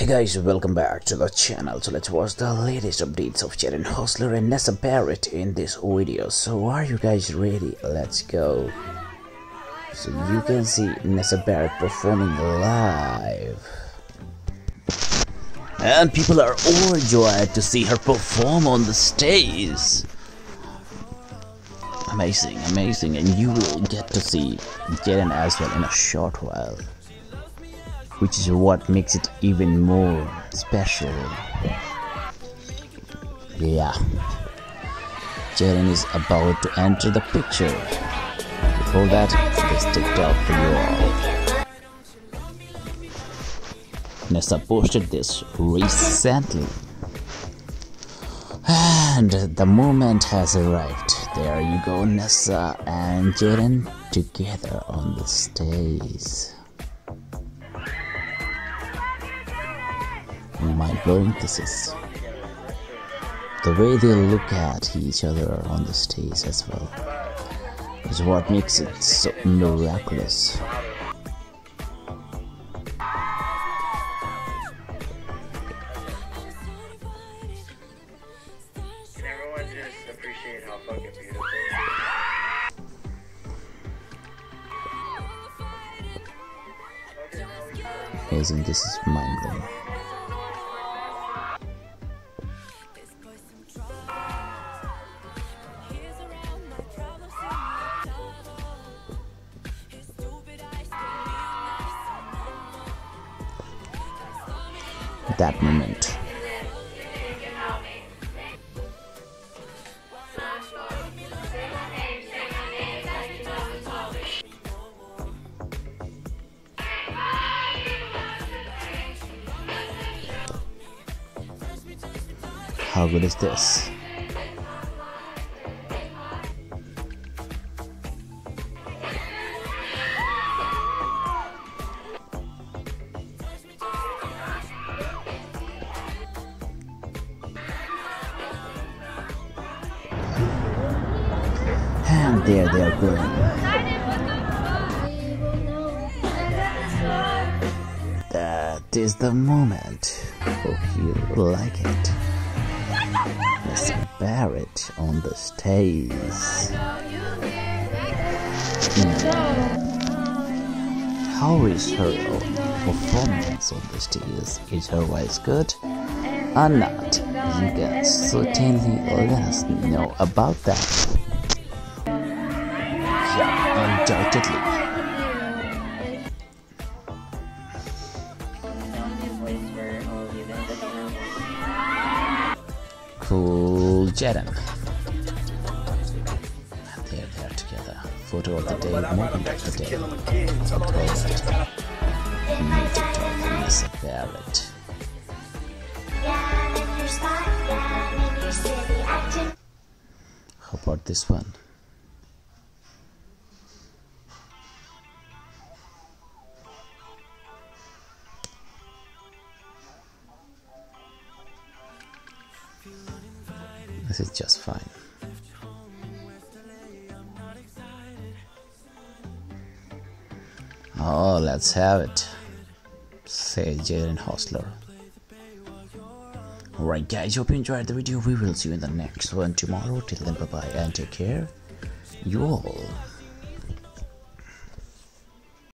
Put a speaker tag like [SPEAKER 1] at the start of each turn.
[SPEAKER 1] Hey guys, welcome back to the channel. So let's watch the latest updates of Jaden Hossler and Nessa Barrett in this video. So are you guys ready? Let's go. So you can see Nessa Barrett performing live. And people are overjoyed to see her perform on the stage. Amazing, amazing, and you will get to see Jaden as well in a short while which is what makes it even more special. Yeah. Jaden is about to enter the picture. Before that, this TikTok for you all. Nessa posted this recently. And the moment has arrived. There you go, Nessa and Jaden together on the stage. Mind-blowing this is. The way they look at each other on the stage as well is what makes it so miraculous. Amazing, this is mind blowing. That moment. How good is this? And there they are going. That is the moment. Hope you like it. Miss Barrett on the stage. Mm. How is her performance on the stage? Is her voice good or not? You can certainly let us know about that Cool Jaden. They're there together. Photo of the day, moment of the day. New TikTok from Nessa Barrett. How about this one? This is just fine. Oh, let's have it. Say Jaden Hossler. Alright guys, hope you enjoyed the video. We will see you in the next one tomorrow. Till then, bye bye and take care. You all.